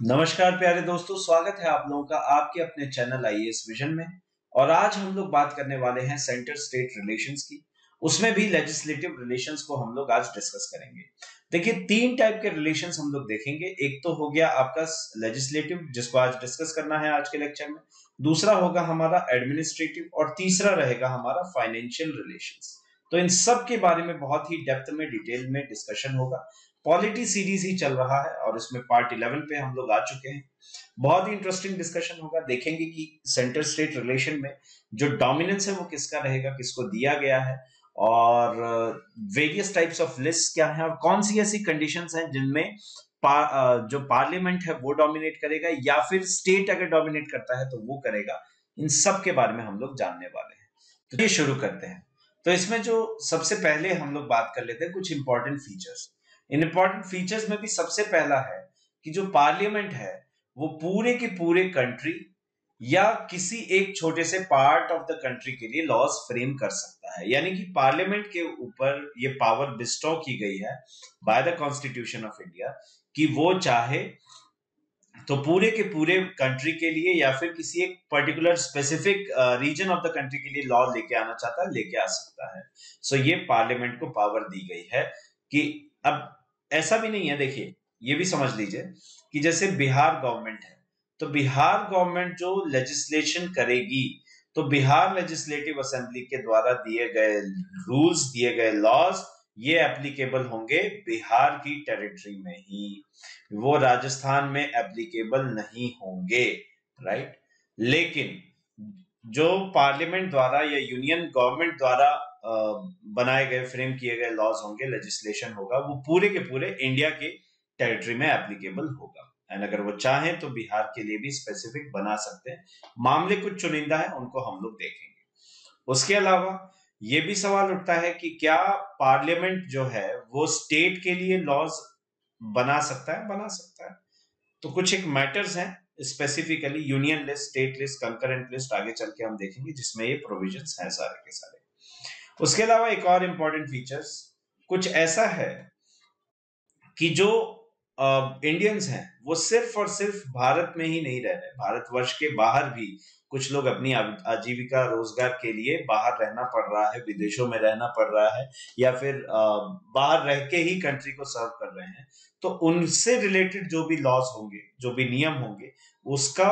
नमस्कार प्यारे दोस्तों, स्वागत है आप लोगों का आपके अपने चैनल आई विजन में। और आज हम लोग बात करने वाले हैं सेंटर स्टेट रिलेशंस की। उसमें भी लेजिस्लेटिव रिलेशंस को हम लोग आज डिस्कस करेंगे। देखिए, तीन टाइप के रिलेशंस हम लोग देखेंगे। एक तो हो गया आपका लेजिस्लेटिव जिसको आज डिस्कस करना है आज के लेक्चर में। दूसरा होगा हमारा एडमिनिस्ट्रेटिव और तीसरा रहेगा हमारा फाइनेंशियल रिलेशंस तो इन सब के बारे में बहुत ही डेप्थ में डिटेल में डिस्कशन होगा। पॉलिटी सीरीज़ ही चल रहा है और इसमें पार्ट इलेवन पे हम लोग आ चुके हैं। बहुत ही इंटरेस्टिंग डिस्कशन होगा। देखेंगे कि सेंटर स्टेट रिलेशन में जो डोमिनेंस है वो किसका रहेगा किसको दिया गया है और वेरियस टाइप्स ऑफ़ लिस्ट क्या है और कौन सी ऐसी कंडीशंस हैं जिनमें पा, जो पार्लियामेंट है वो डोमिनेट करेगा या फिर स्टेट अगर डोमिनेट करता है तो वो करेगा। इन सब के बारे में हम लोग जानने वाले हैं। तो ये शुरू करते हैं। तो इसमें जो सबसे पहले हम लोग बात कर लेते हैं कुछ इंपॉर्टेंट फीचर्स इन इंपॉर्टेंट फीचर्स में भी सबसे पहला है कि जो पार्लियामेंट है वो पूरे के पूरे कंट्री या किसी एक छोटे से पार्ट ऑफ़ द कंट्री के लिए लॉज फ्रेम कर सकता है। यानी कि पार्लियामेंट के ऊपर ये पावर बिस्टो की गई है by the constitution of India कि वो चाहे तो पूरे के पूरे कंट्री के लिए या फिर किसी एक particular specific region of the country के लिए लॉ लेके आना चाहता है लेके आ सकता है। सो so, ये पार्लियामेंट को पावर दी गई है कि अब ऐसा भी नहीं है, देखिए, ये भी समझ लीजिए कि जैसे बिहार गवर्नमेंट है तो बिहार गवर्नमेंट जो लेजिस्लेशन करेगी तो बिहार लेजिस्लेटिव असेंबली के द्वारा दिए गए रूल्स दिए गए लॉज ये एप्लीकेबल होंगे बिहार की टेरिटरी में ही। वो राजस्थान में एप्लीकेबल नहीं होंगे राइट लेकिन जो पार्लियामेंट द्वारा या यूनियन गवर्नमेंट द्वारा बनाए गए, फ्रेम किए गए लॉज होंगे लेजिस्लेशन होगा, वो पूरे के पूरे इंडिया के टेरिटरी में एप्लीकेबल होगा। एंड अगर वो चाहें तो बिहार के लिए भी स्पेसिफिक बना सकते हैं। मामले कुछ चुनिंदा है, उनको हम लोग देखेंगे। उसके अलावा ये भी सवाल उठता है कि क्या पार्लियामेंट जो है, वो स्टेट के लिए लॉज बना सकता है? बना सकता है। तो कुछ एक मैटर्स हैं specifically union list state list concurrent list आगे चल के हम देखेंगे, जिसमें ये प्रोविजंस हैं सारे के सारे। उसके अलावा एक और इंपॉर्टेंट फीचर्स कुछ ऐसा है कि जो इंडियंस हैं, वो सिर्फ़ और सिर्फ़ भारत में ही नहीं रह रहे, भारतवर्ष के बाहर भी कुछ लोग अपनी आजीविका, रोज़गार के लिए बाहर रहना पड़ रहा है, विदेशों में रहना पड़ रहा है, या फिर बाहर रह के ही कंट्री को सर्व कर रहे हैं तो उनसे रिलेटेड जो भी लॉज होंगे, जो भी नियम होंगे, उसका,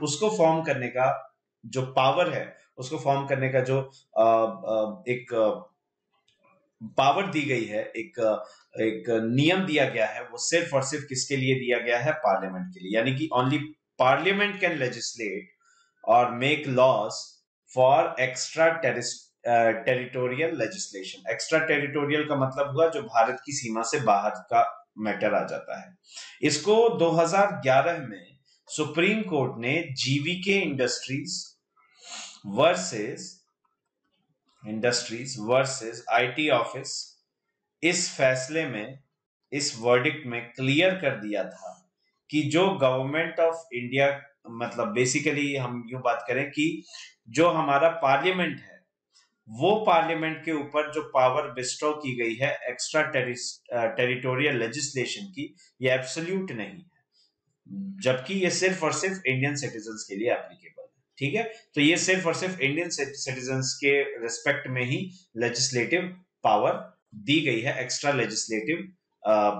उसको फॉर्म करने का जो पावर है उसको फॉर्म करने का जो एक पावर दी गई है, एक एक नियम दिया गया है, वो सिर्फ़ और सिर्फ़ किसके लिए दिया गया है? पार्लियामेंट के लिए। यानी कि ओनली पार्लियामेंट कैन लेजिस्लेट और make laws for extra territorial legislation extra territorial का मतलब हुआ जो भारत की सीमा से बाहर का मैटर आ जाता है। इसको 2011 में सुप्रीम कोर्ट ने GVK industries versus industries versus IT office इस फैसले में, इस वर्डिक्ट में क्लियर कर दिया था कि जो गवर्नमेंट ऑफ़ इंडिया मतलब बेसिकली हम यूँ बात करें कि जो हमारा पार्लियामेंट है, वो पार्लियामेंट के ऊपर जो पावर बिस्ट्रो की गई है एक्स्ट्रा टेरिटोरियल लेजिस्लेशन की, ये एब्सोल्यूट नहीं है। जबकि ये सिर्फ़ और सिर्फ़ इंडियन सिटीजन के लिए एप्लीकेबल ठीक है? तो ये सिर्फ़ और सिर्फ़ इंडियन सिटीजन के रिस्पेक्ट में ही लेजिस्लेटिव पावर दी गई है एक्स्ट्रा लेजिस्लेटिव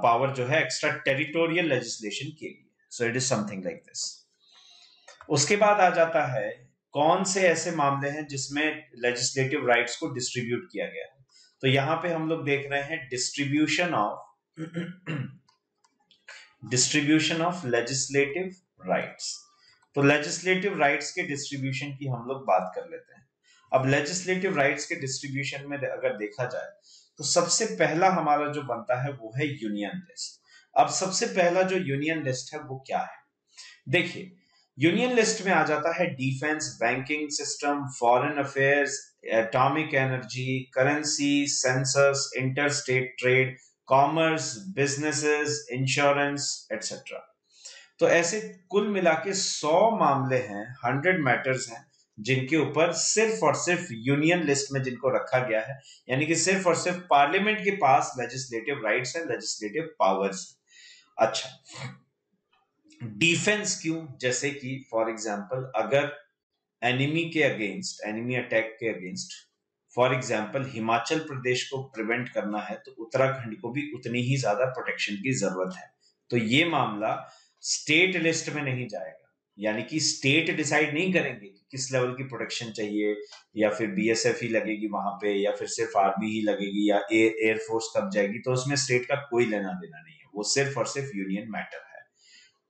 पावर जो है एक्स्ट्रा टेरिटोरियल लेजिस्लेशन के लिए। So it is something like this उसके बाद आ जाता है, कौन से ऐसे मामले हैं जिसमें लेजिस्लेटिव राइट्स को डिस्ट्रीब्यूट किया गया है? तो यहाँ पे हम लोग देख रहे हैं distribution of distribution of legislative rights तो लेजिस्लेटिव राइट्स के डिस्ट्रीब्यूशन की हम लोग बात कर लेते हैं। अब लेजिस्लेटिव राइट्स के डिस्ट्रीब्यूशन में अगर देखा जाए तो सबसे पहला हमारा जो बनता है वो है यूनियन लिस्ट अब सबसे पहला जो यूनियन लिस्ट है वो क्या है? देखिए यूनियन लिस्ट में आ जाता है defence banking system foreign affairs atomic energy currency census inter state trade commerce businesses insurance etcetera तो ऐसे कुल मिला के सौ मामले हैं हंड्रेड मैटर्स हैं, जिनके ऊपर सिर्फ़ और सिर्फ़ यूनियन लिस्ट में जिनको रखा गया है। यानी कि सिर्फ़ और सिर्फ़ पार्लियामेंट के पास लेजिस्लेटिव राइट्स हैं लेजिस्लेटिव पावर्स अच्छा डिफेंस क्यों? जैसे कि फॉर एग्जांपल अगर एनिमी के अगेंस्ट एनिमी अटैक के against for example Himachal Pradesh को प्रिवेंट करना है तो उत्तराखंड को भी उतनी ही ज़्यादा प्रोटेक्शन की ज़रूरत है। तो ये मामला स्टेट लिस्ट में नहीं जाएगा। यानी कि स्टेट डिसाइड नहीं करेंगे कि किस लेवल की प्रोटेक्शन चाहिए, या फिर बीएसएफ ही लगेगी वहाँ पे, या फिर सिर्फ़ आर्मी ही लगेगी, या एयरफोर्स कब जाएगी। तो उसमें स्टेट का कोई लेना देना नहीं है। वो सिर्फ़ और सिर्फ़ यूनियन मैटर है।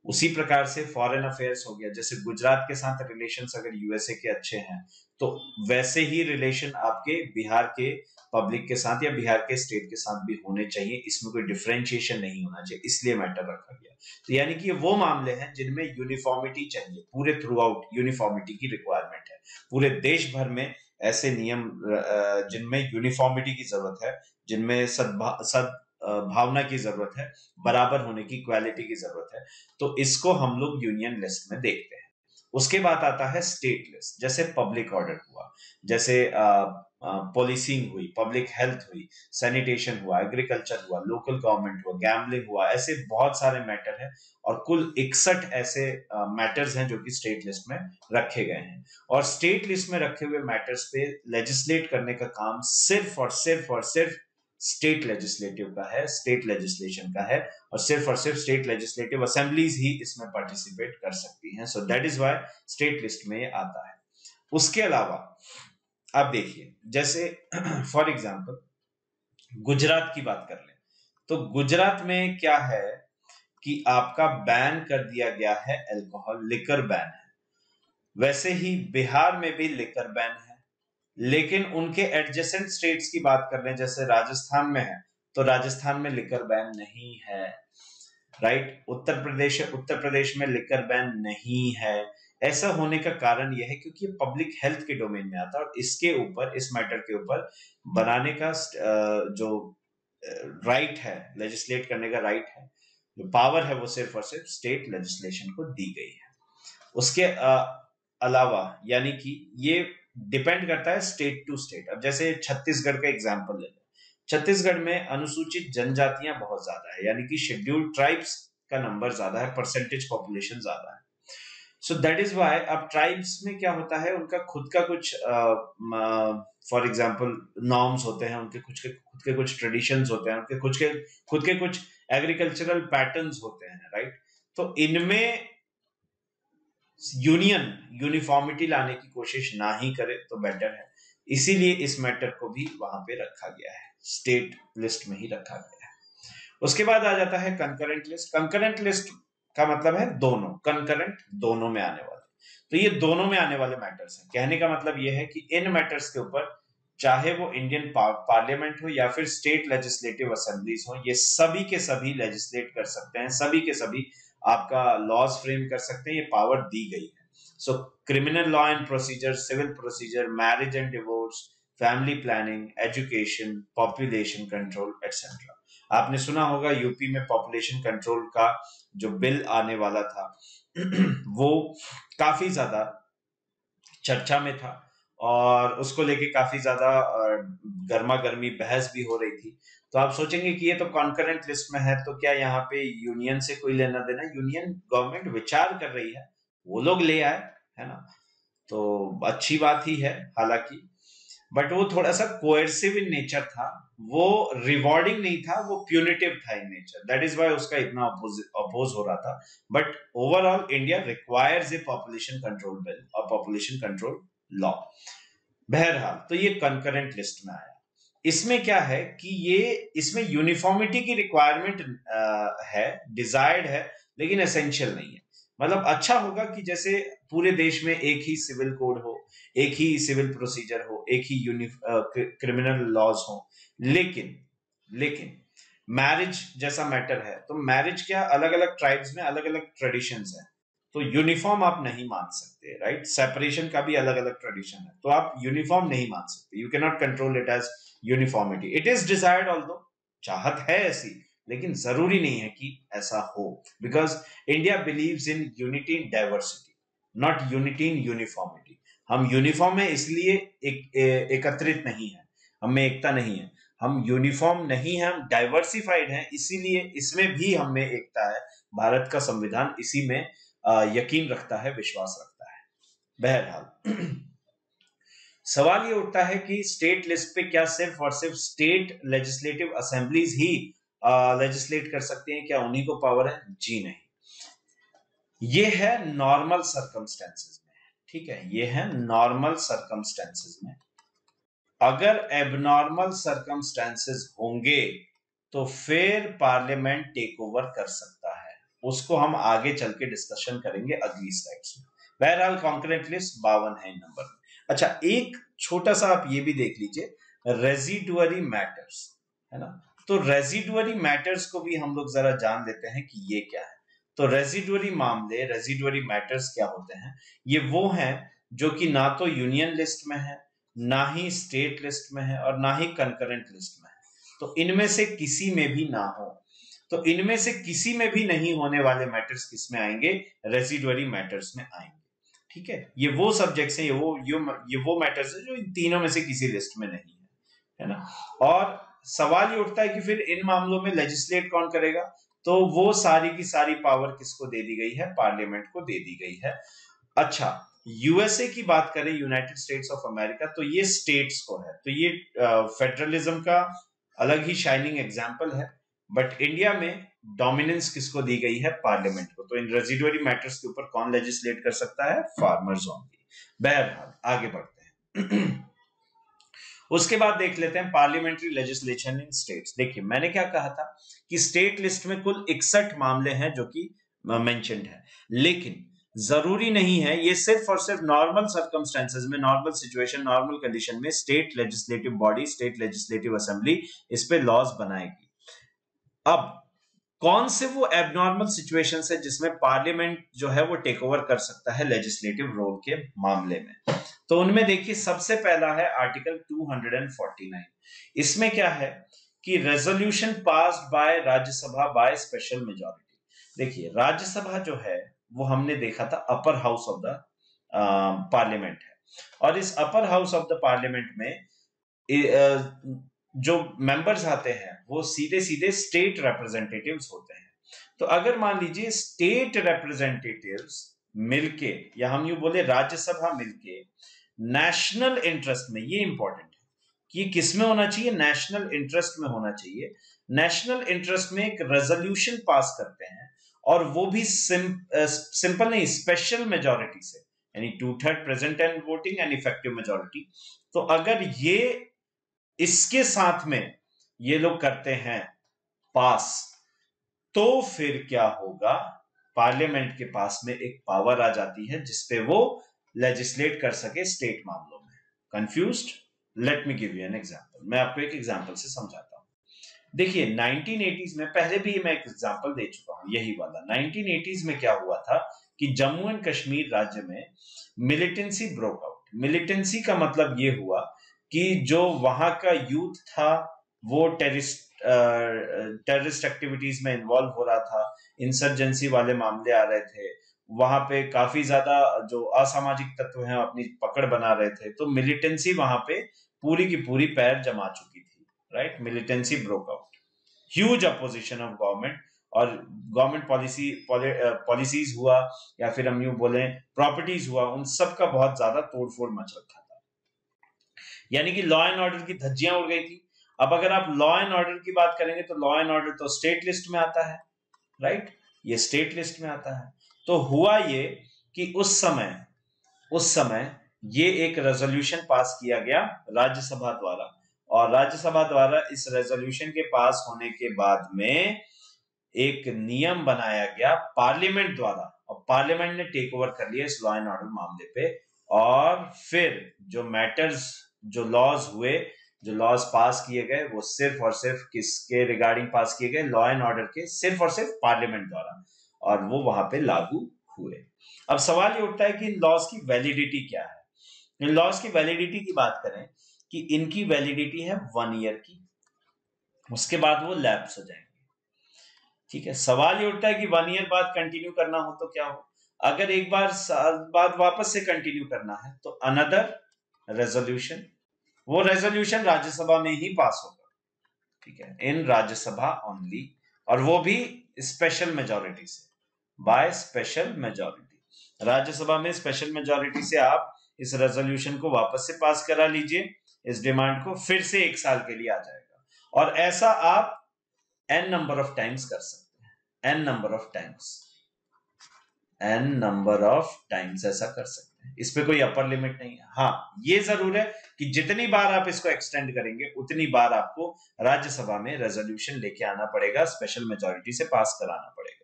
उसी प्रकार से फॉरेन अफेयर्स हो गया। जैसे गुजरात के साथ रिलेशन अगर यूएसए के अच्छे हैं तो वैसे ही रिलेशन आपके बिहार के पब्लिक के साथ या बिहार के स्टेट के साथ भी होने चाहिए, इसमें कोई डिफ्रेंशिएशन नहीं होना चाहिए, इसलिए मैटर रखा गया। तो यानी कि ये वो मामले हैं जिनमें यूनिफॉर्मिटी चाहिए, पूरे थ्रू आउट यूनिफॉर्मिटी की रिक्वायरमेंट है। पूरे देश भर में ऐसे नियम जिनमें यूनिफॉर्मिटी की ज़रूरत है, जिनमें सद सद भावना की ज़रूरत है, बराबर होने की क्वालिटी की ज़रूरत है तो इसको हम लोग यूनियन लिस्ट में देखते हैं। उसके बाद आता है स्टेट लिस्ट जैसे पब्लिक ऑर्डर हुआ, जैसे पॉलिसिंग हुई पब्लिक हेल्थ हुई सैनिटेशन हुआ एग्रीकल्चर हुआ लोकल गवर्नमेंट हुआ गैम्बलिंग हुआ, ऐसे बहुत सारे मैटर हैं और कुल इकसठ ऐसे मैटर्स हैं जो कि स्टेट लिस्ट में रखे गए हैं। और स्टेट लिस्ट में रखे हुए मैटर्स पे लेजिस्लेट करने का काम सिर्फ़ और सिर्फ़ और सिर्फ़ स्टेट लेजिस्लेटिव का है स्टेट लेजिस्लेशन का है और सिर्फ़ और सिर्फ़ स्टेट लेजिस्लेटिव असेंबलीज ही इसमें पार्टिसिपेट कर सकती हैं। So that is why state list में ये आता है। उसके अलावा आप देखिए, जैसे फॉर एग्ज़ाम्पल गुजरात की बात कर लें तो गुजरात में क्या है कि आपका बैन कर दिया गया है अल्कोहल लिकर बैन है। वैसे ही बिहार में भी लिकर बैन है, लेकिन उनके एडजेसेंट स्टेट्स की बात कर हैं जैसे राजस्थान में है तो राजस्थान में लिकर बैन नहीं है राइट उत्तर प्रदेश उत्तर प्रदेश में लिकर बैन नहीं है। ऐसा होने का कारण यह है क्योंकि पब्लिक हेल्थ के डोमेन में आता है और इसके ऊपर, इस मैटर के ऊपर बनाने का जो राइट है लेजिस्लेट करने का राइट है, जो पावर है वो सिर्फ़ और सिर्फ़ स्टेट लेजिस्लेशन को दी गई है। उसके अलावा यानी कि ये डिपेंड करता है स्टेट टू स्टेट अब जैसे छत्तीसगढ़ का एग्ज़ाम्पल ले लें। छत्तीसगढ़ में अनुसूचित जनजातियाँ बहुत ज़्यादा है, यानी कि शेड्यूल्ड ट्राइब्स का नंबर ज़्यादा है परसेंटेज पॉपुलेशन ज़्यादा है। सो दैट इज़ वाई अब ट्राइब्स में क्या होता है? उनका खुद का कुछ फॉर एग्ज़ाम्पल नॉर्म्स होते हैं, उनके कुछ के, खुद के कुछ ट्रेडिशंस होते हैं, उनके कुछ के, खुद के कुछ एग्रीकल्चरल पैटर्न्स होते हैं राइट तो इनमें यूनियन यूनिफॉर्मिटी लाने की कोशिश ना ही करे तो बेटर है। इसीलिए इस मैटर को भी वहाँ पे रखा गया है। स्टेट लिस्ट में ही रखा गया है। उसके बाद आ जाता है कंकरेंट लिस्ट कंकरेंट लिस्ट का मतलब है दोनों कंकरेंट दोनों में आने वाले। तो ये दोनों में आने वाले मैटर्स हैं। कहने का मतलब ये है कि इन मैटर्स के ऊपर, चाहे वो इंडियन पार्लियामेंट हो या फिर स्टेट लेजिस्लेटिव असेंबलीज हो, ये सभी के सभी लेजिस्लेट कर सकते हैं, सभी के सभी आपका लॉज फ्रेम कर सकते हैं, ये पावर दी गई है। So criminal law and procedure civil procedure marriage and divorce family planning education population control etcetera आपने सुना होगा यूपी में पॉपुलेशन कंट्रोल का जो बिल आने वाला था, वो काफ़ी ज़्यादा चर्चा में था और उसको लेके काफ़ी ज़्यादा गर्मा गर्मी बहस भी हो रही थी। तो आप सोचेंगे कि ये तो कॉन्करेंट लिस्ट में है तो क्या यहाँ पे यूनियन से कोई लेना देना यूनियन गवर्नमेंट विचार कर रही है, वो लोग ले आए, है ना? तो अच्छी बात ही है, हालाँकि बट वो थोड़ा सा कोएसिव इन नेचर था वो रिवॉर्डिंग नहीं था, वो प्यूनिटिव था in nature that is why उसका इतना अपोज हो रहा था. But overall India requires a population control bill और पॉपुलेशन कंट्रोल लॉ बहरहाल तो ये कंकरेंट लिस्ट में आया। इसमें क्या है कि ये, इसमें यूनिफॉर्मिटी की रिक्वायरमेंट है डिजायर्ड है, लेकिन एसेंशियल नहीं है। मतलब अच्छा होगा कि जैसे पूरे देश में एक ही सिविल कोड हो, एक ही सिविल प्रोसीजर हो, एक ही क्रिमिनल लॉज हो। लेकिन लेकिन मैरिज जैसा मैटर है तो मैरिज क्या अलग अलग ट्राइब्स में अलग अलग ट्रेडिशन है। तो यूनिफॉर्म आप नहीं मान सकते राइट सेपरेशन का भी अलग अलग ट्रेडिशन है। तो आप यूनिफॉर्म नहीं मान सकते। You can not control it as uniformity it is desired all चाहत है ऐसी। लेकिन ज़रूरी नहीं है कि ऐसा हो because India believe in unity in diversity not unity in uniformity हम यूनिफॉर्म है इसलिए एक, एकत्रित नहीं है हमें एकता नहीं है। हम यूनिफॉर्म नहीं है हम डाइवर्सिफाइड हैं इसीलिए इसमें भी हमें एकता है। भारत का संविधान इसी में यकीन रखता है विश्वास रखता है। बहरहाल सवाल ये उठता है कि स्टेट लिस्ट पे क्या सिर्फ़ और सिर्फ़ स्टेट लेजिस्लेटिव असेंबलीज ही लेजिस्लेट कर सकते हैं क्या उन्हीं को पावर है? जी नहीं। ये है नॉर्मल सरकमस्टेंसेस में। ठीक है? ये है नॉर्मल सरकमस्टेंसेस में। अगर एबनॉर्मल सरकमस्टेंसेस होंगे तो फिर पार्लियामेंट टेक ओवर कर सकता है। उसको हम आगे चल के डिस्कशन करेंगे अगली स्लाइड्स में। बहरहाल कॉन्क्रेंट लिस्ट बावन है नंबर अच्छा एक छोटा सा आप ये भी देख लीजिए। रेजिडुअरी मैटर्स है ना? तो रेजिडुअरी मैटर्स को भी हम लोग जरा जान लेते हैं कि ये क्या है। तो रेजिडुअरी मामले रेजिडुअरी मैटर्स क्या होते हैं ये वो हैं जो कि ना तो यूनियन लिस्ट में है ना ही स्टेट लिस्ट में है और ना ही कंकरेंट लिस्ट में है। तो इनमें से किसी में भी ना हो। तो इनमें से किसी में भी नहीं होने वाले मैटर्स किसमें आएँगे? रेजिडुअरी मैटर्स में आएँगे। ठीक है? ये वो सब्जेक्ट्स हैं ये वो ये, ये वो मैटर्स है जो इन तीनों में से किसी लिस्ट में नहीं है। है ना? और सवाल ये उठता है कि फिर इन मामलों में लेजिस्लेट कौन करेगा? तो वो सारी की सारी पावर किसको दे दी गई है? पार्लियामेंट को दे दी गई है। अच्छा यूएसए की बात करें यूनाइटेड स्टेट्स ऑफ़ अमेरिका तो ये स्टेट्स को है। तो ये फेडरलिज्म का अलग ही शाइनिंग एग्ज़ाम्पल है। बट इंडिया में डोमिनेंस किसको दी गई है? पार्लियामेंट को। तो इन रेजिडुअरी मैटर्स के ऊपर कौन लेजिस्लेट कर सकता है? फार्मर्स ओनली बहरहाल, आगे बढ़ते हैं। उसके बाद देख लेते हैं पार्लियामेंट्री लेजिस्लेशन इन स्टेट्स देखिए, मैंने क्या कहा था कि स्टेट लिस्ट में कुल इकसठ मामले हैं जो कि मेंशनड है। लेकिन ज़रूरी नहीं है, ये सिर्फ़ और सिर्फ़ नॉर्मल सर्कमस्टेंसेज में नॉर्मल सिचुएशन नॉर्मल कंडीशन में state legislative body state legislative assembly इस पर लॉज बनाएगी। अब कौन से वो एबनॉर्मल सिचुएशन है जिसमें पार्लियामेंट जो है वो टेक ओवर कर सकता है लेजिस्लेटिव रोल के मामले में? तो उनमें देखिए, सबसे पहला है आर्टिकल 249 इसमें क्या है कि resolution passed by Rajya Sabha by special majority देखिए, राज्यसभा जो है, वो हमने देखा था upper house of the parliament है। और इस upper house of the parliament में जो मेंबर्स आते हैं, वो सीधे सीधे स्टेट रिप्रेजेंटेटिव्स होते हैं। तो अगर मान लीजिए स्टेट रिप्रेजेंटेटिव्स मिलके, या हम यू बोले राज्यसभा मिलके नेशनल इंटरेस्ट में, ये इंपॉर्टेंट है कि किसमें होना चाहिए? नेशनल इंटरेस्ट में होना चाहिए। नेशनल इंटरेस्ट में एक रेजोल्यूशन पास करते हैं, और वो भी सिंपल नहीं स्पेशल मेजोरिटी से, यानी two third present and voting and effective majority तो अगर ये इसके साथ में ये लोग करते हैं पास। तो फिर क्या होगा? पार्लियामेंट के पास में एक पावर आ जाती है जिसपे वो लेजिस्लेट कर सके स्टेट मामलों में। Confuse let me give you an example मैं आपको एक एग्जांपल से समझाता हूँ। देखिए 1980s में पहले भी मैं एक एग्जांपल दे चुका हूँ, यही वाला। 1980s में क्या हुआ था कि जम्मू एंड कश्मीर राज्य में मिलिटेंसी ब्रोक आउट मिलिटेंसी का मतलब ये हुआ कि जो वहाँ का यूथ था, वो टेरिस्ट टेररिस्ट एक्टिविटीज़ में इन्वॉल्व हो रहा था इंसर्जेंसी वाले मामले आ रहे थे, वहाँ पे काफ़ी ज़्यादा जो असामाजिक तत्व हैं, अपनी पकड़ बना रहे थे तो मिलिटेंसी वहाँ पे पूरी की पूरी पैर जमा चुकी थी right militancy broke out huge opposition of government और गवर्नमेंट पॉलिसी पॉलिसीज़ हुआ, या फिर हम यूँ बोले प्रॉपर्टीज़ हुआ, उन सब का बहुत ज़्यादा तोड़फोड़ मच रखा था। यानी कि लॉ एंड ऑर्डर की धज्जियाँ उड़ गई थी। अब अगर आप लॉ एंड ऑर्डर की बात करेंगे तो लॉ एंड ऑर्डर तो स्टेट लिस्ट में आता है राइट ये स्टेट लिस्ट में आता है। तो हुआ ये कि उस समय उस समय ये एक रेजोल्यूशन पास किया गया राज्यसभा द्वारा। और राज्यसभा द्वारा इस रेजोल्यूशन के पास होने के बाद में एक नियम बनाया गया पार्लियामेंट द्वारा। और पार्लियामेंट ने टेक ओवर कर लिया इस लॉ एंड ऑर्डर मामले पे। और फिर जो मैटर्स जो लॉज हुए, जो लॉज पास किए गए, वो सिर्फ़ और सिर्फ़ किसके रिगार्डिंग पास किए गए? लॉ एंड ऑर्डर के सिर्फ़ और सिर्फ़ पार्लियामेंट द्वारा। और वो वहाँ पे लागू हुए। अब सवाल ये उठता है कि इन लॉज की वैलिडिटी क्या है? इन लॉज की वैलिडिटी की बात करें कि इनकी वैलिडिटी है वन ईयर की। उसके बाद वो लैप्स हो जाएँगे। ठीक है? सवाल ये उठता है कि वन ईयर बाद कंटिन्यू करना हो तो क्या हो? अगर एक बार बाद वापस से कंटिन्यू करना है तो अनदर रेजोल्यूशन वो रेजोल्यूशन राज्यसभा में ही पास होगा। ठीक है? इन राज्यसभा ओनली और वो भी स्पेशल मेजोरिटी से। बाय स्पेशल मेजोरिटी राज्यसभा में स्पेशल मेजोरिटी से आप इस रेजोल्यूशन को वापस से पास करा लीजिए। इस डिमांड को फिर से एक साल के लिए आ जाएगा। और ऐसा आप एन नंबर ऑफ़ टाइम्स कर सकते हैं। N number of times N number of times ऐसा कर सकते हैं। इस पे कोई अपर लिमिट नहीं है। हाँ ये ज़रूर है कि जितनी बार आप इसको एक्सटेंड करेंगे, उतनी बार आपको राज्यसभा में रेजोल्यूशन लेके आना पड़ेगा स्पेशल मेजोरिटी से पास कराना पड़ेगा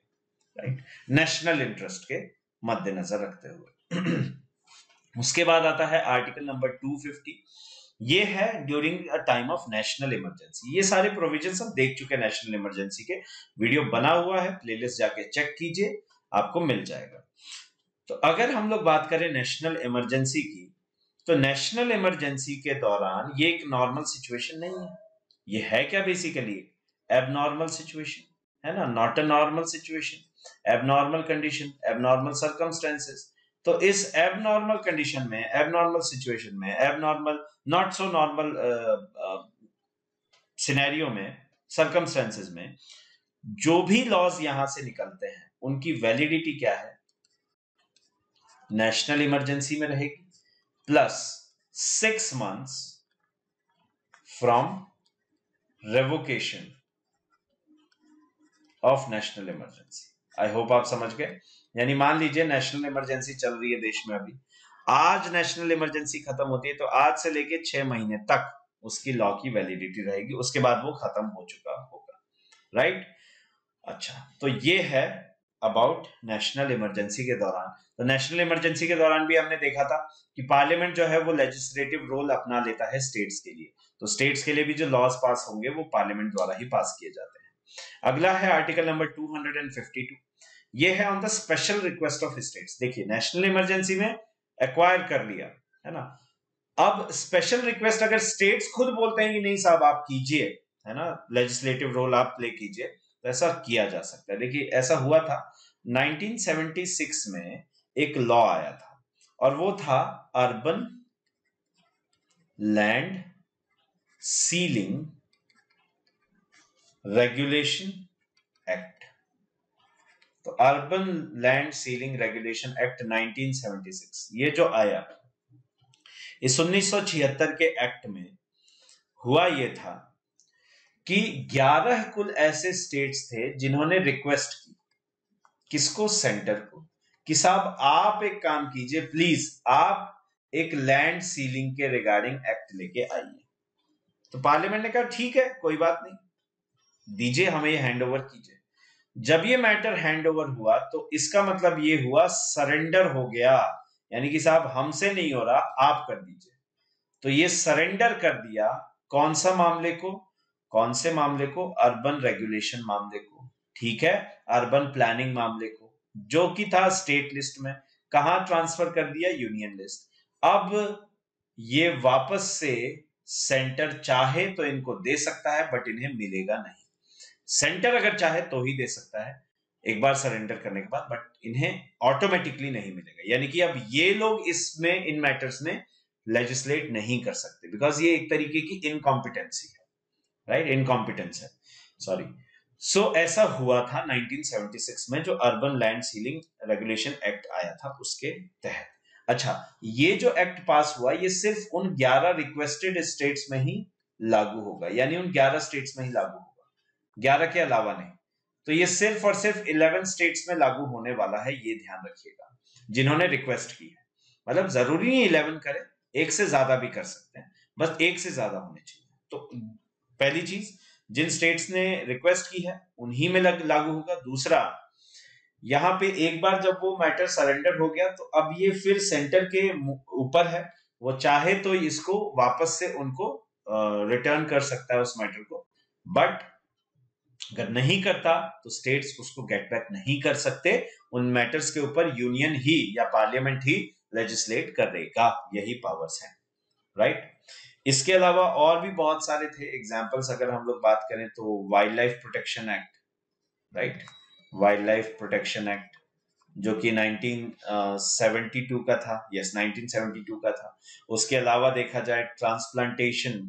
राइट नेशनल इंटरेस्ट के मद्देनजर रखते हुए। उसके बाद आता है आर्टिकल नंबर 250 ये है during a time of national emergency ये सारे प्रोविज़न हम देख चुके हैं नेशनल इमरजेंसी के। वीडियो बना हुआ है प्लेलिस्ट जाके चेक कीजिए, आपको मिल जाएगा। तो अगर हम लोग बात करें नेशनल इमरजेंसी की तो नेशनल इमरजेंसी के दौरान ये एक नॉर्मल सिचुएशन नहीं है। ये है क्या बेसिकली? एबनॉर्मल सिचुएशन, है ना? Not a normal situation. Abnormal condition, abnormal circumstances तो इस एबनॉर्मल कंडीशन में, एबनॉर्मल सिचुएशन में, abnormal not so normal scenario में सर्कमस्टेंसेस में, जो भी लॉज यहाँ से निकलते हैं, उनकी वैलिडिटी क्या है? नेशनल इमरजेंसी में रहेगी, plus six months from revocation of national emergency I hope आप समझ गए। यानी मान लीजिए नेशनल इमरजेंसी चल रही है देश में अभी। आज नेशनल इमरजेंसी खत्म होती है तो आज से लेके छह महीने तक उसकी लॉ की वैलिडिटी रहेगी, उसके बाद वो खत्म हो चुका होगा। राइट अच्छा तो ये है अबाउट नेशनल इमरजेंसी के दौरान। तो नेशनल इमरजेंसी के दौरान भी हमने देखा था कि पार्लियामेंट जो है वो लेजिस्लेटिव रोल अपना लेता है स्टेट्स के लिए। तो स्टेट्स के लिए भी जो लॉज पास होंगे वो पार्लियामेंट द्वारा ही पास किए जाते हैं। अगला है आर्टिकल नंबर 252 ये है on the special request of states देखिए नेशनल इमरजेंसी में एक्वायर कर लिया, है ना? अब स्पेशल रिक्वेस्ट अगर स्टेट्स खुद बोलते हैं कि नहीं साहब, आप कीजिए, है ना? लेजिस्लेटिव रोल आप प्ले कीजिए। ऐसा किया जा सकता है। देखिए, ऐसा हुआ था 1976 में एक लॉ आया था और वो था urban land ceiling regulation act. तो urban land ceiling regulation act 1976 ये जो आया, इस 1976 के एक्ट में हुआ ये था कि 11 कुल ऐसे स्टेट्स थे जिन्होंने रिक्वेस्ट की। किसको? सेंटर को। कि साहब, आप एक काम कीजिए प्लीज़ आप एक लैंड सीलिंग के रिगार्डिंग एक्ट लेके आइए। तो पार्लियामेंट ने कहा, ठीक है, कोई बात नहीं। दीजिए, हमें ये हैंड ओवर कीजिए। जब ये मैटर हैंड ओवर हुआ तो इसका मतलब ये हुआ सरेंडर हो गया। यानी कि साहब, हमसे नहीं हो रहा, आप कर दीजिए। तो ये सरेंडर कर दिया कौन सा मामले को? कौन से मामले को? अर्बन रेगुलेशन मामले को। ठीक है? अर्बन प्लानिंग मामले को। जो कि था स्टेट लिस्ट में। कहा ट्रांसफ़र कर दिया? यूनियन लिस्ट अब ये वापस से सेंटर चाहे तो इनको दे सकता है बट इन्हें मिलेगा नहीं। सेंटर अगर चाहे तो ही दे सकता है। एक बार सरेंडर करने के बाद बट इन्हें ऑटोमेटिकली नहीं मिलेगा। यानी कि अब ये लोग इसमें, इन मैटर्स में लेजिस्लेट नहीं कर सकते। बिकॉज़ ये एक तरीके की इनकॉम्पिटेंसी है। राइट इनकॉम्पिटेंस है. सॉरी सो so, ऐसा हुआ था 1976 में जो urban land ceiling regulation act आया था उसके तहत। अच्छा ये जो एक्ट पास हुआ ये सिर्फ़ उन 11 रिक्वेस्टेड स्टेट्स में ही लागू होगा। यानी उन 11 स्टेट्स में ही लागू होगा। 11 के अलावा नहीं। तो ये सिर्फ़ और सिर्फ़ 11 स्टेट्स में लागू होने वाला है ये ध्यान रखिएगा। जिन्होंने रिक्वेस्ट की है। मतलब ज़रूरी नहीं इलेवन करें एक से ज़्यादा भी कर सकते हैं। बस एक से ज़्यादा होने चाहिए। तो पहली चीज़, जिन स्टेट्स ने रिक्वेस्ट की है, उन्हीं में लागू होगा। दूसरा, यहाँ पे एक बार जब वो मैटर सरेंडर हो गया तो अब ये फिर सेंटर के ऊपर है। वो चाहे तो इसको वापस से उनको रिटर्न कर सकता है उस मैटर को। बट अगर नहीं करता तो स्टेट्स उसको गेट बैक नहीं कर सकते। उन मैटर्स के ऊपर यूनियन ही या पार्लियामेंट ही लेजिस्लेट करेगा। यही पावर्स है। राइट इसके अलावा और भी बहुत सारे थे एग्जाम्पल्स अगर हम लोग बात करें तो wildlife protection act right wildlife protection act जो कि 1972 का था यस 1972 का था। उसके अलावा देखा जाए ट्रांसप्लांटेशन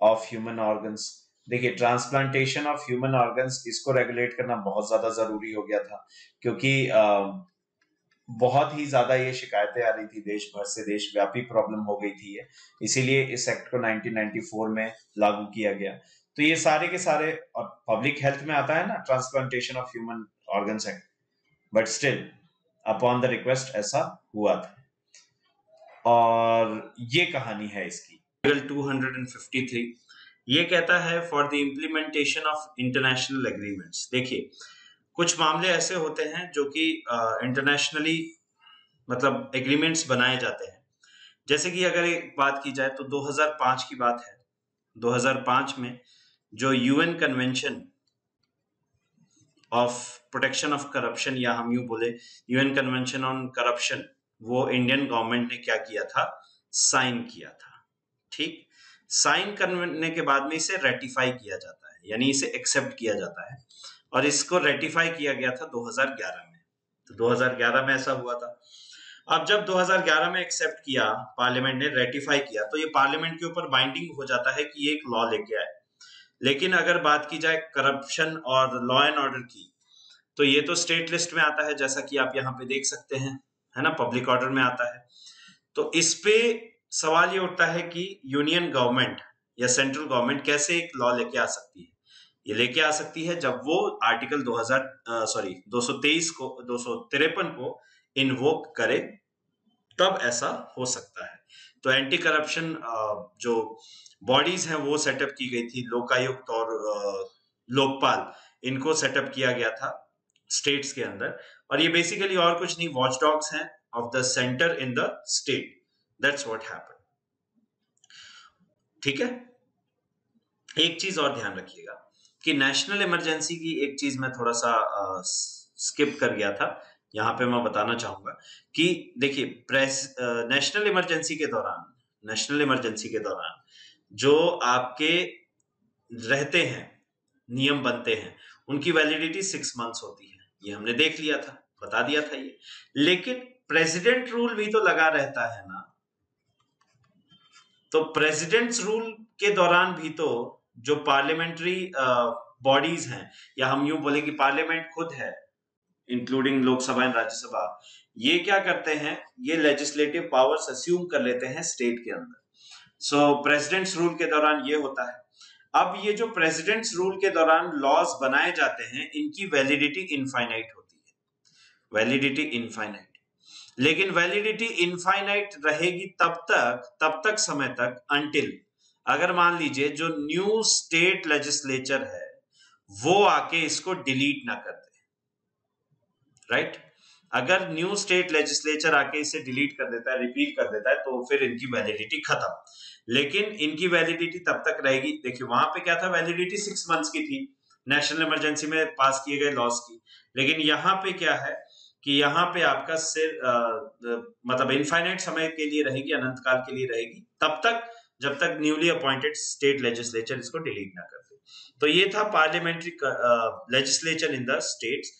ऑफ़ ह्यूमन ऑर्गन्स देखिए ट्रांसप्लांटेशन ऑफ़ ह्यूमन ऑर्गन्स इसको रेगुलेट करना बहुत ज़्यादा ज़रूरी हो गया था, क्योंकि बहुत ही ज़्यादा ये शिकायतें आ रही थी देश भर से, देशव्यापी प्रॉब्लम हो गई थी ये। इसीलिए इस एक्ट को 1994 में लागू किया गया। तो ये सारे के सारे, और पब्लिक हेल्थ में आता है ना transplantation of human organs act but still upon the request ऐसा हुआ था। और ये कहानी है इसकी। 253 ये कहता है for the implementation of international agreements देखिए कुछ मामले ऐसे होते हैं जो कि इंटरनेशनली मतलब एग्रीमेंट्स बनाए जाते हैं। जैसे कि अगर एक बात की जाए तो 2005 की बात है। 2005 में जो UN convention of protection of corruption या हम यूँ बोले यूएन कन्वेंशन ऑन करप्शन वो इंडियन गवर्नमेंट ने क्या किया था? साइन किया था। ठीक? साइन करने के बाद में इसे रेटिफाई किया जाता है। यानी इसे एक्सेप्ट किया जाता है। और इसको रेटिफाई किया गया था 2011 में। तो 2011 में ऐसा हुआ था। अब जब 2011 में एक्सेप्ट किया पार्लियामेंट ने रेटिफाई किया तो ये पार्लियामेंट के ऊपर बाइंडिंग हो जाता है कि ये एक लॉ लेके आए। लेकिन अगर बात की जाए करप्शन और लॉ एंड ऑर्डर की तो ये तो स्टेट लिस्ट में आता है, जैसा कि आप यहाँ पे देख सकते हैं, है ना? पब्लिक ऑर्डर में आता है। तो इस पे सवाल ये उठता है कि यूनियन गवर्नमेंट या सेंट्रल गवर्नमेंट कैसे एक लॉ लेके आ सकती है? ये लेके आ सकती है जब वो आर्टिकल 2000 सॉरी 223 को, दो को इन्वोक करे, तब ऐसा हो सकता है। तो एंटी करप्शन जो बॉडीज हैं, वो सेटअप की गई थी, लोकायुक्त और लोकपाल, इनको सेटअप किया गया था स्टेट्स के अंदर। और ये बेसिकली और कुछ नहीं वॉच डॉग्स हैं of the centre in the state that's what happen ठीक है? एक चीज़ और ध्यान रखिएगा। कि नेशनल इमरजेंसी की एक चीज़ मैं थोड़ा सा स्किप कर गया था। यहाँ पे मैं बताना चाहूँगा कि देखिए प्रेस नेशनल इमरजेंसी के दौरान नेशनल इमरजेंसी के दौरान जो आपके रहते हैं, नियम बनते हैं, उनकी वैलिडिटी सिक्स मंथ्स होती है। ये हमने देख लिया था, बता दिया था ये। लेकिन प्रेसिडेंट रूल भी तो लगा रहता है ना। तो प्रेसिडेंट्स रूल के दौरान भी तो जो पार्लियामेंट्री बॉडीज हैं, या हम यूँ बोले कि पार्लियामेंट खुद है इंक्लूडिंग लोकसभा एंड राज्यसभा ये क्या करते हैं? ये लेजिस्लेटिव पावर्स अस्यूम कर लेते हैं स्टेट के अंदर। सो प्रेसिडेंट्स रूल के दौरान ये होता है। अब ये जो प्रेसिडेंट्स रूल के दौरान लॉज बनाए जाते हैं, इनकी वैलिडिटी इनफाइनाइट होती है। वैलिडिटी इनफाइनाइट लेकिन वैलिडिटी इनफाइनाइट रहेगी तब तक तब तक समय तक अंटिल अगर मान लीजिए जो न्यू स्टेट लेजिस्लेचर है, वो आके इसको डिलीट ना कर दे। राइट अगर न्यू स्टेट लेजिस्लेचर आके इसे डिलीट कर देता है, रिपीट कर देता है तो फिर इनकी वैलिडिटी खत्म। लेकिन इनकी वैलिडिटी तब तक रहेगी, देखिए वहाँ पे क्या था, वैलिडिटी सिक्स मंथ्स की थी, नेशनल इमरजेंसी में पास किए गए लॉस की। लेकिन यहाँ पे क्या है कि यहाँ पे आपका सिर मतलब इनफाइनाइट समय के लिए रहेगी अनंत काल के लिए रहेगी, तब तक जब तक न्यूली अपॉइंटेड स्टेट लेजिस्लेचर इसको डिलीट ना कर दे। तो ये था parliamentary legislature in the states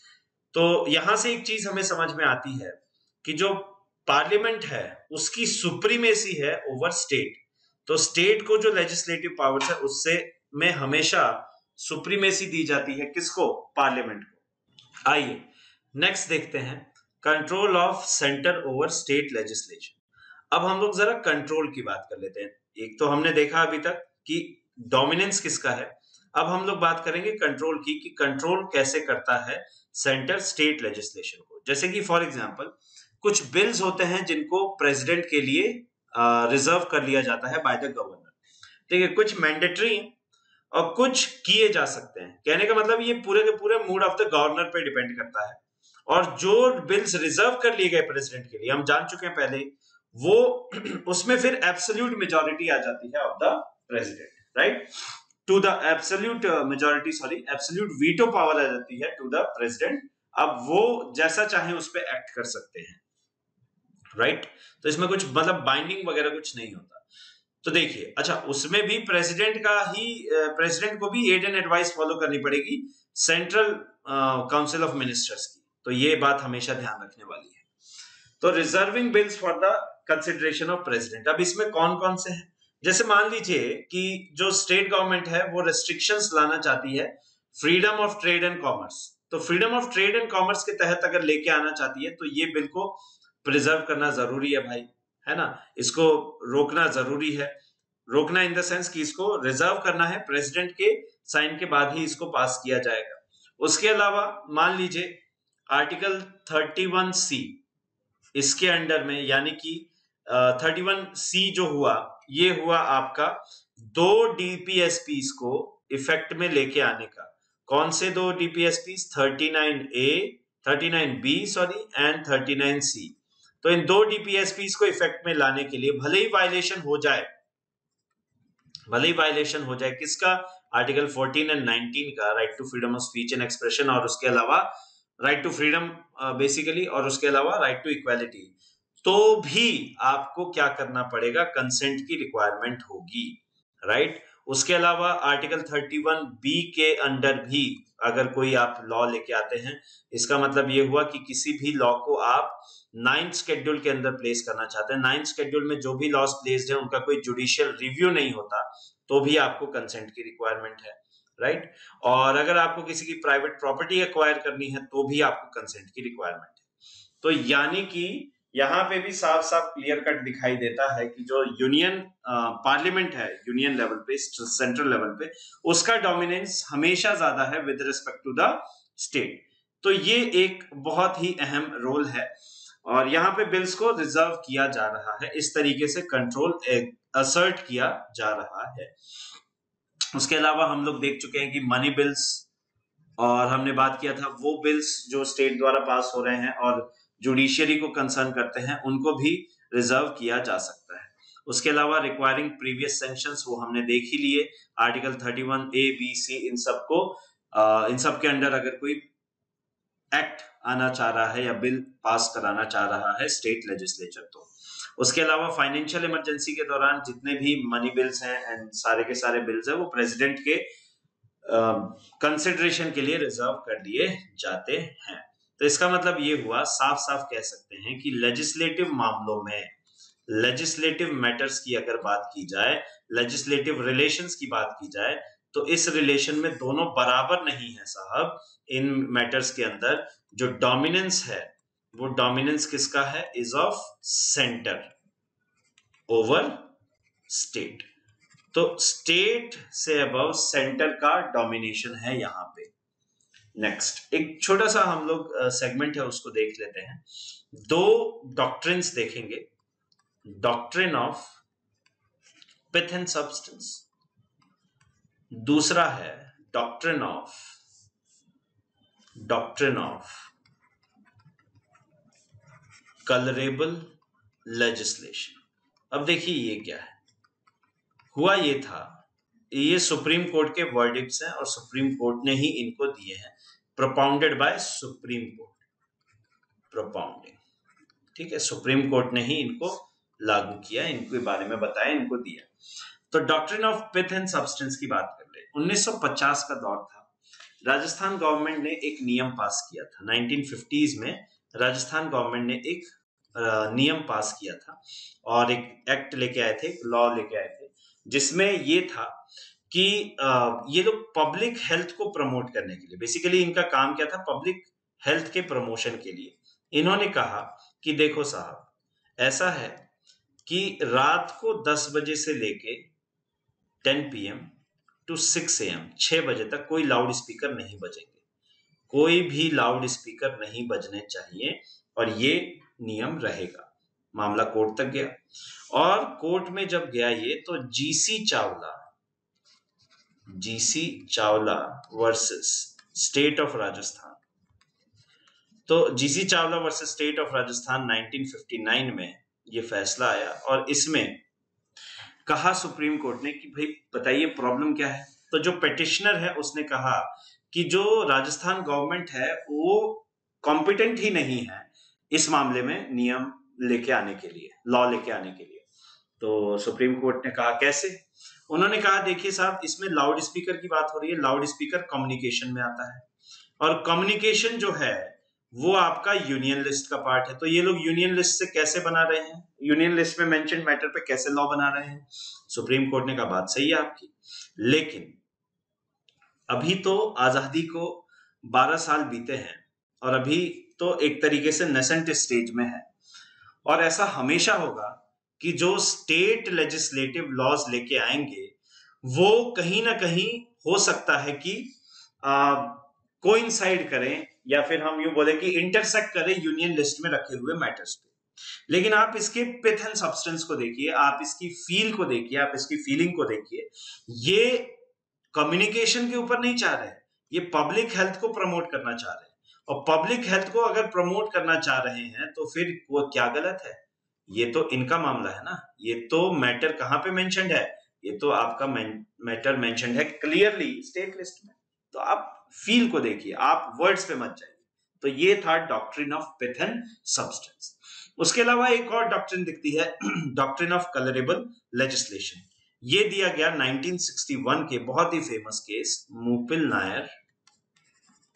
तो यहाँ से एक चीज़ हमें समझ में आती है कि जो पार्लियामेंट है, उसकी सुप्रीमेसी है ओवर स्टेट तो स्टेट को जो लेजिस्लेटिव पावर्स है, उससे में हमेशा सुप्रीमेसी दी जाती है किसको? पार्लियामेंट को। आइए नेक्स्ट देखते हैं। Control of centre over state legislation अब हम लोग जरा कंट्रोल की बात कर लेते हैं। एक तो हमने देखा अभी तक कि डोमिनेंस किसका है? अब हम लोग बात करेंगे कंट्रोल की, कि कंट्रोल कैसे करता है सेंटर स्टेट लेजिस्लेशन को। जैसे कि फॉर एग्जांपल कुछ बिल्स होते हैं जिनको प्रेसिडेंट के लिए रिज़र्व कर लिया जाता है बाय द गवर्नर ठीक है, कुछ मैंडेटरी और कुछ किए जा सकते हैं। कहने का मतलब ये पूरे के पूरे मूड ऑफ़ द गवर्नर पे डिपेंड करता है। और जो बिल्स रिज़र्व कर लिए गए प्रेसिडेंट के लिए, हम जान चुके हैं पहले वो उसमें फिर एब्सोल्यूट मेजोरिटी आ जाती है of the president right to the absolute majority sorry absolute veto power आ जाती है टू द प्रेसिडेंट अब वो जैसा चाहे उस पर एक्ट कर सकते हैं राइट right? तो इसमें कुछ मतलब बाइंडिंग वगैरह कुछ नहीं होता। तो देखिए अच्छा उसमें भी प्रेसिडेंट का ही प्रेसिडेंट को भी एड एंड एडवाइस फॉलो करनी पड़ेगी सेंट्रल काउंसिल ऑफ़ मिनिस्टर्स की। तो ये बात हमेशा ध्यान रखने वाली है। तो reserving bills for the consideration of president अब इसमें कौन कौन से हैं? जैसे मान लीजिए कि जो स्टेट गवर्नमेंट है, वो रेस्ट्रिक्शंस लाना चाहती है freedom of trade and commerce तो freedom of trade and commerce के तहत अगर लेके आना चाहती है तो ये बिल को प्रिजर्व करना ज़रूरी है भाई, है ना? इसको रोकना ज़रूरी है। रोकना इन द सेंस कि इसको रिज़र्व करना है प्रेसिडेंट के साइन के बाद ही इसको पास किया जाएगा। उसके अलावा मान लीजिए आर्टिकल 31 सी इसके अंडर में, यानी कि थर्टी वन सी जो हुआ, ये हुआ आपका दो डीपीएसपी को इफ़ेक्ट में लेके आने का। कौन से दो DPSP thirty nine A thirty nine B sorry and thirty nine C तो इन दो डीपीएसपी को इफ़ेक्ट में लाने के लिए भले ही वायलेशन हो जाए, भले ही वायलेशन हो जाए, किसका? आर्टिकल 14 एंड 19 का right to freedom of speech and expression और उसके अलावा राइट टू फ्रीडम बेसिकली और उसके अलावा राइट टू इक्वालिटी तो भी आपको क्या करना पड़ेगा? कंसेंट की रिक्वायरमेंट होगी राइट उसके अलावा आर्टिकल 31 बी के अंडर भी अगर कोई आप लॉ लेके आते हैं, इसका मतलब ये हुआ कि किसी भी लॉ को आप नाइन्थ शेड्यूल के अंदर प्लेस करना चाहते हैं। नाइन्थ शेड्यूल में जो भी लॉस प्लेस्ड है, उनका कोई जुडिशियल रिव्यू नहीं होता तो भी आपको कंसेंट की रिक्वायरमेंट है राइट right? और अगर आपको किसी की प्राइवेट प्रॉपर्टी एक्वायर करनी है तो भी आपको कंसेंट की रिक्वायरमेंट है। तो यानी कि यहाँ पे भी साफ़ साफ़ क्लियर कट दिखाई देता है कि जो यूनियन पार्लियामेंट है यूनियन लेवल पे सेंट्रल लेवल पे, उसका डोमिनेंस हमेशा ज़्यादा है with respect to the state तो ये एक बहुत ही अहम रोल है। और यहाँ पे बिल्स को रिज़र्व किया जा रहा है। इस तरीके से कंट्रोल असर्ट किया जा रहा है। उसके अलावा हम लोग देख चुके हैं कि मनी बिल्स और हमने बात किया था, वो बिल्स जो स्टेट द्वारा पास हो रहे हैं, और जुडिशियरी को कंसर्न करते हैं, उनको भी रिज़र्व किया जा सकता है। उसके अलावा रिक्वायरिंग प्रीवियस सेंक्शन वो हमने देख ही लिए। आर्टिकल 31 ए बी सी इन सबको इन सब के अंडर अगर कोई एक्ट आना चाह रहा है या बिल पास कराना चाह रहा है स्टेट लेजिस्लेचर तो। उसके अलावा फाइनेंशियल इमरजेंसी के दौरान जितने भी मनी बिल्स हैं एंड सारे के सारे बिल्स हैं, वो प्रेसिडेंट के कंसिडरेशन के लिए रिज़र्व कर दिए जाते हैं। तो इसका मतलब ये हुआ साफ़ साफ़ कह सकते हैं कि लेजिस्लेटिव मामलों में लेजिस्लेटिव मैटर्स की अगर बात की जाए लेजिस्लेटिव रिलेशंस की बात की जाए तो इस रिलेशन में दोनों बराबर नहीं है साहब इन मैटर्स के अंदर। जो डोमिनेंस है, वो डोमिनेंस किसका है? Is of centre over state तो स्टेट से अबव सेंटर का डोमिनेशन है यहाँ पे। नेक्स्ट एक छोटा सा हम लोग सेगमेंट है, उसको देख लेते हैं। दो डॉक्ट्रिन्स देखेंगे। Doctrine of pith and substance दूसरा है doctrine of doctrine of colourable legislation अब देखिए ये क्या है। हुआ ये था, ये सुप्रीम कोर्ट के वर्डिक्ट्स हैं और सुप्रीम कोर्ट ने ही इनको दिए हैं। Propounded by supreme court propounding ठीक है सुप्रीम कोर्ट ने ही इनको लागू किया, इनके बारे में बताया, इनको दिया। तो doctrine of pith and substance की बात कर ले। 1950 का दौर था। राजस्थान गवर्नमेंट ने एक नियम पास किया था। 1950s में राजस्थान गवर्नमेंट ने एक नियम पास किया था और एक एक्ट लेके आए थे, एक लॉ लेके आए थे, जिसमें ये था कि ये लोग पब्लिक हेल्थ को प्रमोट करने के लिए बेसिकली इनका काम क्या था पब्लिक हेल्थ के प्रमोशन के लिए। इन्होंने कहा कि देखो साहब, ऐसा है कि रात को 10 बजे से लेके 10 पीएम टू 6 एम छह बजे तक कोई लाउड स्पीकर नहीं बजेंगे। कोई भी लाउड स्पीकर नहीं बजने चाहिए और ये नियम रहेगा। मामला कोर्ट तक गया। और कोर्ट में जब गया ये तो GC Chawla GC Chawla versus state of Rajasthan तो GC Chawla versus state of Rajasthan 1959 में ये फैसला आया और इसमें कहा सुप्रीम कोर्ट ने कि भाई बताइए प्रॉब्लम क्या है? तो जो पेटिशनर है, उसने कहा कि जो राजस्थान गवर्नमेंट है, वो कॉम्पिटेंट ही नहीं है इस मामले में नियम लेके आने के लिए लॉ लेके आने के लिए। तो सुप्रीम कोर्ट ने कहा कैसे? उन्होंने कहा, देखिए साहब, इसमें लाउड स्पीकर की बात हो रही है। लाउड स्पीकर कम्युनिकेशन में आता है। और कम्युनिकेशन जो है, वो आपका यूनियन लिस्ट का पार्ट है। तो ये लोग यूनियन लिस्ट से कैसे बना रहे हैं? यूनियन लिस्ट में मेंशन मैटर पे कैसे लॉ बना रहे हैं? सुप्रीम कोर्ट ने कहा, बात सही है आपकी। लेकिन, अभी तो आज़ादी को 12 साल बीते हैं और अभी तो एक तरीके से नेसेंट स्टेज में है। और ऐसा हमेशा होगा कि जो स्टेट लेजिस्लेटिव लॉज लेके आएँगे, वो कहीं ना कहीं हो सकता है कि कोइंसाइड करें या फिर हम यू बोले कि इंटरसेक्ट करें यूनियन लिस्ट में रखे हुए मैटर्स पे। लेकिन आप इसके पिथ एंड सब्सटेंस को देखिए, आप इसकी फील को देखिए, आप इसकी फीलिंग को देखिए, ये कम्युनिकेशन के ऊपर नहीं चाह रहे ये पब्लिक हेल्थ को प्रमोट करना चाह रहे हैं। और पब्लिक हेल्थ को अगर प्रमोट करना चाह रहे हैं तो फिर वो क्या गलत है? ये तो इनका मामला है ना। ये तो मैटर कहाँ पे मेंशनड है? ये तो आपका मैटर मेंशनड है क्लियरली स्टेट लिस्ट में। तो आप फील को देखिए, आप वर्ड्स पे मत जाइए। तो ये था डॉक्ट्रिन ऑफ़ पिथन सब्सटेंस उसके अलावा एक और डॉक्ट्रिन दिखती है डॉक्ट्रिन ऑफ़ कलरेबल लेजिस्लेशन ये दिया गया 1961 के बहुत ही famous case Moopil Nair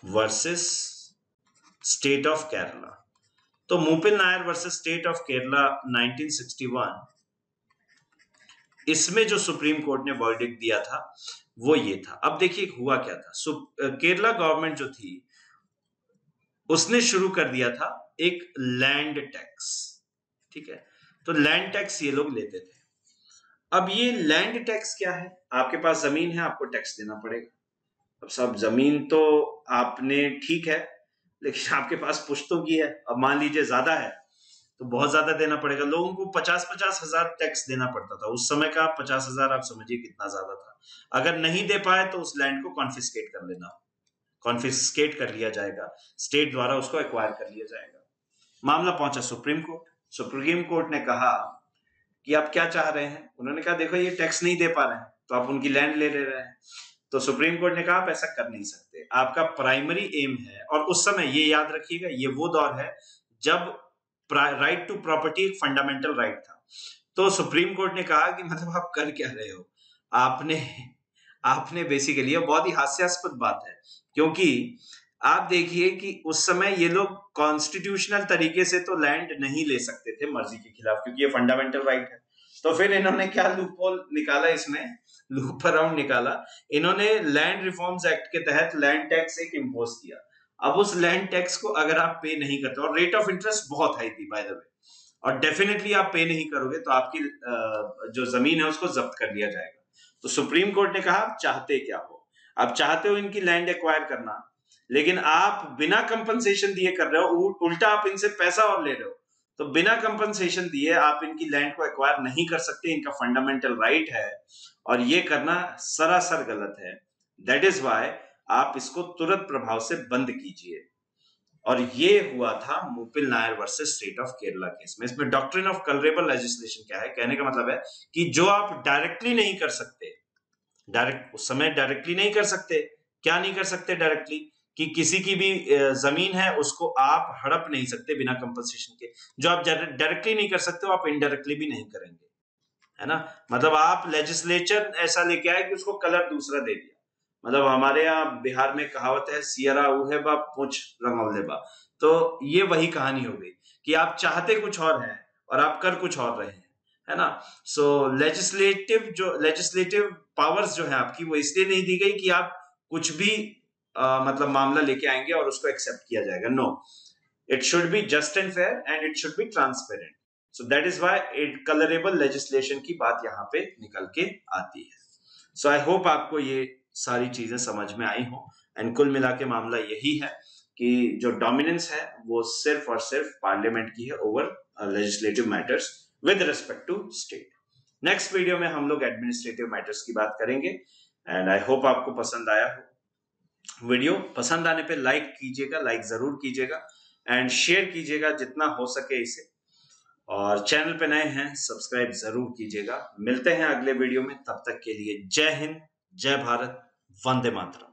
versus state of Kerala तो Moopil Nair versus state of Kerala 1961 इसमें जो सुप्रीम कोर्ट ने वर्डिक दिया था, वो ये था। अब देखिए हुआ क्या था। केरला गवर्नमेंट जो थी, उसने शुरू कर दिया था एक लैंड टैक्स, ठीक है? तो लैंड टैक्स ये लोग लेते थे। अब ये लैंड टैक्स क्या है? आपके पास ज़मीन है, आपको टैक्स देना पड़ेगा। अब सब ज़मीन तो आपने ठीक है लेकिन आपके पास पुश्तों की है, अब मान लीजिए ज़्यादा है तो बहुत ज़्यादा देना पड़ेगा। लोगों को पचास पचास हज़ार टैक्स देना पड़ता था। उस समय का पचास हज़ार आप समझिए कितना ज़्यादा था। अगर नहीं दे पाए तो उस लैंड को कॉन्फिस्केट कर लेना। कॉन्फिस्केट कर लिया जाएगा। स्टेट द्वारा उसको एक्वायर कर लिया जाएगा। मामला पहुँचा सुप्रीम कोर्ट। सुप्रीम कोर्ट ने कहा कि आप क्या चाह रहे हैं? उन्होंने कहा, देखो, ये टैक्स नहीं दे पा रहे हैं तो आप उनकी लैंड ले ले रहे हैं। तो सुप्रीम कोर्ट ने कहा, आप ऐसा कर नहीं सकते। आपका प्राइमरी एम है। और उस समय ये याद रखिएगा, ये वो दौर है जब राइट टू प्रॉपर्टी एक फंडामेंटल राइट था। तो सुप्रीम कोर्ट ने कहा कि मतलब आप कर क्या रहे हो? आपने आपने बेसिकली बहुत ही हास्यास्पद बात है, क्योंकि आप देखिए कि उस समय ये लोग कॉन्स्टिट्यूशनल तरीके से तो लैंड नहीं ले सकते थे मर्ज़ी के खिलाफ, क्योंकि ये फंडामेंटल राइट है। तो फिर इन्होंने क्या लूपोल निकाला इसमें? लूप अराउंड निकाला। इन्होंने लैंड रिफॉर्म्स एक्ट के तहत लैंड टैक्स एक इम्पोज किया। अब उस लैंड टैक्स को अगर आप पे नहीं करते, और रेट ऑफ़ इंटरेस्ट बहुत हाई थी बाय द वे और डेफिनेटली आप पे नहीं करोगे तो आपकी जो ज़मीन है उसको जब्त कर लिया जाएगा। तो सुप्रीम कोर्ट ने कहा चाहते क्या हो? आप चाहते हो इनकी लैंड एक्वायर करना, लेकिन आप बिना कंपनसेशन दिए कर रहे हो, उल्टा आप इनसे पैसा और ले रहे हो। तो बिना कंपनसेशन दिए आप इनकी लैंड को एक्वायर नहीं कर सकते, इनका फंडामेंटल राइट right है और ये करना सरासर गलत है। दैट इज़ वाई आप इसको तुरंत प्रभाव से बंद कीजिए। और ये हुआ था Moopil Nair versus state of Kerala case में। इसमें डॉक्ट्रिन ऑफ़ कलरेबल लेजिस्लेशन क्या है? कहने का मतलब है कि जो आप डायरेक्टली नहीं कर सकते डायरेक्ट उस समय डायरेक्टली नहीं कर सकते, क्या नहीं कर सकते डायरेक्टली कि किसी की भी ज़मीन है उसको आप हड़प नहीं सकते बिना कंपनसेशन के। जो आप डायरेक्टली नहीं कर सकते वो आप इनडायरेक्टली भी नहीं करेंगे। है ना? मतलब आप लेजिस्लेचर ऐसा लेके आए कि उसको कलर दूसरा दे दिया। मतलब हमारे यहाँ बिहार में कहावत है सियरा उहे बा पूछ रंगौले बा तो ये वही कहानी हो गई कि आप चाहते कुछ और है और आप कर कुछ और रहे हैं। है ना? सो so, लेजिस्लेटिव जो लेजिस्लेटिव पावर्स जो है आपकी वो इसलिए नहीं दी गई कि आप कुछ भी मतलब मामला लेके आएँगे और उसको एक्सेप्ट किया जाएगा। No it should be just and fair and it should be transparent so that is why it colourable legislation की बात यहाँ पे निकल के आती है। सो आई होप आपको ये सारी चीज़ें समझ में आई हो। एंड कुल मिला के मामला यही है कि जो डोमिनेंस है, वो सिर्फ़ और सिर्फ़ पार्लियामेंट की है over legislative matters with respect to state next video में हम लोग एडमिनिस्ट्रेटिव मैटर्स की बात करेंगे। एंड आई होप आपको पसंद आया हो। वीडियो पसंद आने पे लाइक कीजिएगा, लाइक ज़रूर कीजिएगा, एंड शेयर कीजिएगा जितना हो सके इसे। और चैनल पे नए हैं, सब्सक्राइब ज़रूर कीजिएगा। मिलते हैं अगले वीडियो में, तब तक के लिए जय हिंद, जय भारत, वंदे मातरम।